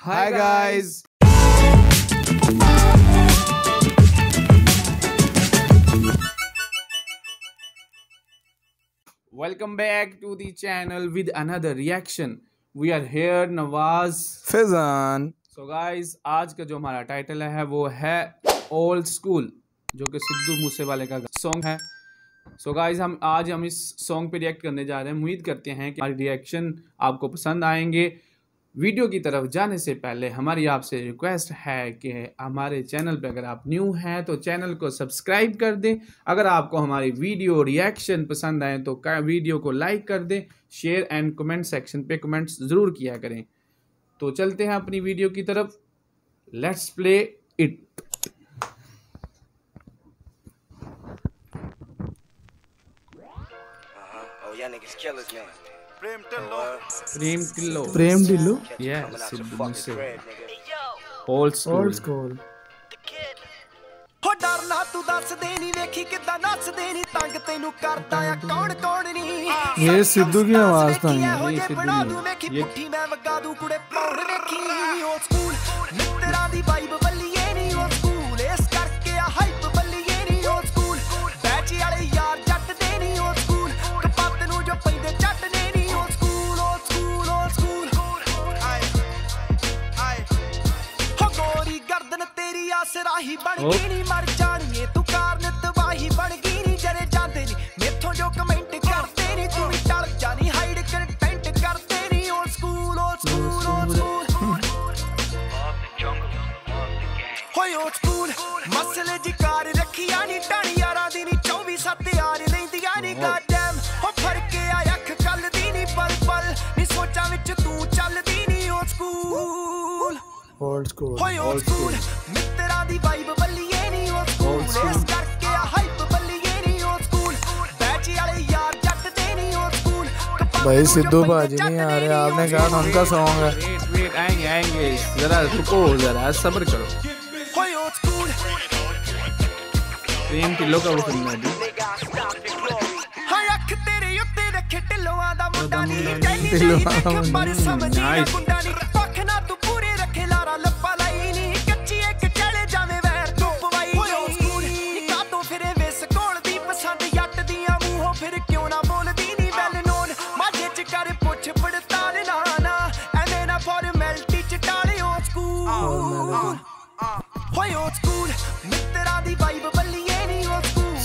Hi guys. Welcome back to the channel with another reaction. We are here Nawaz. Fizaan So guys, आज का जो हमारा title है वो है ओल्ड स्कूल जो कि सिद्धू मूसेवाले का सॉन्ग है सो so गाइज़ हम आज हम इस सॉन्ग पे रिएक्ट करने जा रहे हैं उम्मीद करते हैं कि हमारी रिएक्शन आपको पसंद आएँगे वीडियो की तरफ़ जाने से पहले हमारी आपसे रिक्वेस्ट है कि हमारे चैनल पर अगर आप न्यू हैं तो चैनल को सब्सक्राइब कर दें। अगर आपको हमारी वीडियो रिएक्शन पसंद आए तो वीडियो को लाइक कर दें। शेयर एंड कमेंट सेक्शन पे कमेंट्स ज़रूर किया करें। तो चलते हैं अपनी वीडियो की तरफ़। Let's play it y'all niggas killers. Prem Tillo. Prem Tillo. Prem Tillo? Yes, it Old school. Old school. ਹੋ ਡਰ ਨਾ ਤੂੰ ਦੱਸਦੇ ਨਹੀਂ ਵੇਖੀ ਕਿਦਾਂ ਨੱਚਦੇ ਨਹੀਂ ਤੰਗ ਤੈਨੂੰ ਕਰਦਾ ਆ ਕੌਣ ਕੌਣ ਨਹੀਂ ਇਹ ਸਿੱਧੂ ਦੀ ਆਵਾਜ਼ ਤਾਂ ਹੈ ਇਹ ਸਿੱਧੂ ਦੀ ਇਹ ਪੁੱਠੀ ਮੈਂ ਵਗਾ ਦੂੰ ਕੁੜੇ ਪੌੜ ਵੇਖੀ ਓ ਸਕੂਲ ਮਿੱਤਰਾਂ ਦੀ ਵਾਈਬ ਤੇਰੀ ਆਸਰਾਹੀ ਬਣ ਓ। ਗਈ ਨੀ ਮਰ ਜਾਣੀਏ ਤੂੰ ਕਾਰਨ ਤਬਾਹੀ ਬਣ ਗਈ ਨੀ ਜਰੇ ਜਾਂਦੇ ਨੀ ਮੇਥੋਂ ਜੋ ਕਮੈਂਟ ਕਰਦੇ ਨੀ ਤੂੰ ਵੀ ਟਲ ਜਾਣੀ ਹਾਈਡ ਕੰਟੈਂਟ ਕਰਦੇ ਨੀ ਓ ਸਕੂਲ ਓ ਸਕੂਲ ਓ ਸਕੂਲ ਹੋਏ ਓ ਸਕੂਲ ਮਸਲੇ ਜੀ ਕਾਰ ਰੱਖੀਆਂ ਨੀ ਟਾਣੀ ਯਾਰਾਂ ਦੀ ਨੀ 24 ਸੱਤ ਯਾਰ ਲੈਂਦੀਆਂ ਨੀ ਗਾਡਮ ओल्ड स्कूल ਹੋਏ ਓ Old ਸਕੂਲ ਮਿੱਤਰਾਂ ਦੀ ਵਾਈਬ ਬੱਲੀਏ ਨਹੀਂ ਓ Old ਸਕੂਲ ਇਸ school. ਕਰਕੇ ਆ ਹਾਈਪ ਬੱਲੀਏ ਨਹੀਂ ਓ ਸਕੂਲ ਬੈਚ ਵਾਲੇ ਯਾਰ ਜੱਟ ਦੇ ਨਹੀਂ ਓ ਸਕੂਲ भाई सिद्धू बाजी नहीं आ रहे आपने कहा था उनका सॉन्ग है वेट वेट आएंगे आएंगे जरा रुको जरा सब्र करो ਹੋਏ ਓ ਸਕੂਲ प्रेम टिल्लो का वो सुनना है अभी Nigga, I stopped the glory. ਹਾਂ ਅੱਖ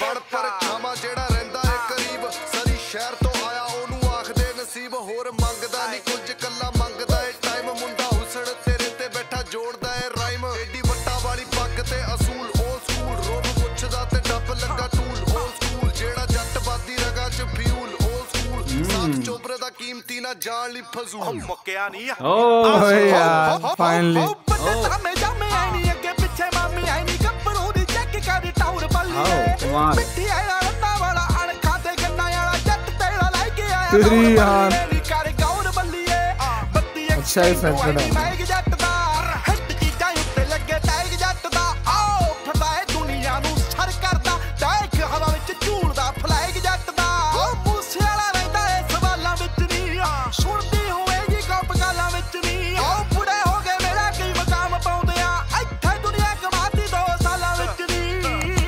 ਬੜ ਪਰ ਖਾਮਾ ਜਿਹੜਾ ਰਹਿੰਦਾ ਏ ਕਰੀਬ ਸਰੀ ਸ਼ਹਿਰ ਤੋਂ ਆਇਆ ਉਹਨੂੰ ਆਖਦੇ ਨਸੀਬ ਹੋਰ ਮੰਗਦਾ ਨਹੀਂ ਕੁਝ ਕੱਲਾ ਮੰਗਦਾ ਏ ਟਾਈਮ ਮੁੰਡਾ ਹੁਸਣ ਤੇਰੇ ਤੇ ਬੈਠਾ ਜੋੜਦਾ ਏ ਰਾਈਮ ਏਡੀ ਵੱਟਾ ਵਾਲੀ ਪੱਗ ਤੇ ਅਸੂਲ ਉਹ ਸਕੂਲ ਰੋਬ ਪੁੱਛਦਾ ਤੇ ਡੱਬ ਲੱਗਾ ਟੂਲ ਉਹ ਸਕੂਲ ਜਿਹੜਾ ਜੱਟਵਾਦੀ ਰਗਾ ਚ ਫਿਊਲ ਉਹ ਸਕੂਲ ਸਾਥ ਚੋਪਰੇ ਦਾ ਕੀਮਤੀ ਨਾ ਜਾਣ ਲਈ ਫਜ਼ੂਲ ਮੁੱਕਿਆ ਨਹੀਂ ਓ ਯਾਰ ਫਾਈਨਲੀ ਓ ਬੱਚਾ ਮੈਂ ਜਾ ਮੈਂ ਆਈ ਨਹੀਂ ਅੱਗੇ ਪਿੱਛੇ ਮਾਮੀ ਆਈ ਨਹੀਂ ਕੱਪੜੋਂ ਦੀ ਚੈੱਕ ਕਰ ਟਾਉਰ ਬੱਲੀ भगवान तेरी यार अच्छा है सेंटर है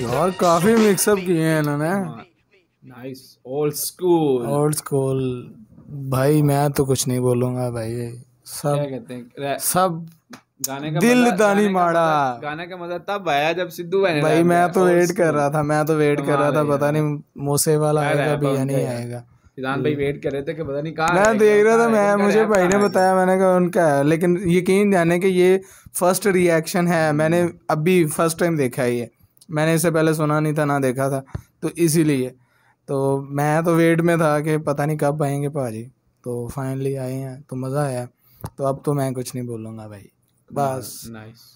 यार काफ़ी मिक्सअप किए हैं इन्होंने। Nice old school old school भाई मैं तो कुछ नहीं बोलूँगा भाई। सब क्या कहते हैं? सब गाने का दिल दानी माड़ा। गाने का मज़ा तब आया जब सिद्धू भाई भाई मैं तो वेट कर रहा था मैं तो वेट कर रहा था पता नहीं मोसे वाला आएगा भी या नहीं आएगा। सिद्धांत भाई वेट कर रहे थे कि पता नहीं कहाँ मैं देख रहा था मैं मुझे भाई ने बताया मैंने कहा उनका है लेकिन यकीन जाने कि ये फ़र्स्ट रिएक्शन है मैंने अभी फ़र्स्ट टाइम देखा है ये। मैंने इससे पहले सुना नहीं था ना देखा था तो इसीलिए। तो मैं तो वेट में था कि पता नहीं कब आएँगे भाजी तो फाइनली आए हैं तो मज़ा आया। तो अब तो मैं कुछ नहीं बोलूँगा भाई। बस। नाइस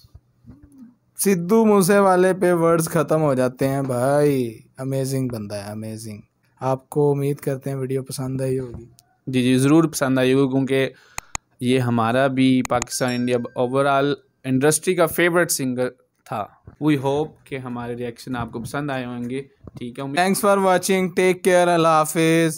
सिद्धू मूसे वाले पे वर्ड्स ख़त्म हो जाते हैं भाई। अमेजिंग बंदा है अमेजिंग आपको उम्मीद करते हैं वीडियो पसंद आई होगी। जी जी ज़रूर पसंद आई होगी क्योंकि ये हमारा भी पाकिस्तान इंडिया ओवरऑल इंडस्ट्री का फेवरेट सिंगर था। वी होप कि हमारे रिएक्शन आपको पसंद आए होंगे। ठीक है thanks for watching take care अल्लाह हाफिज़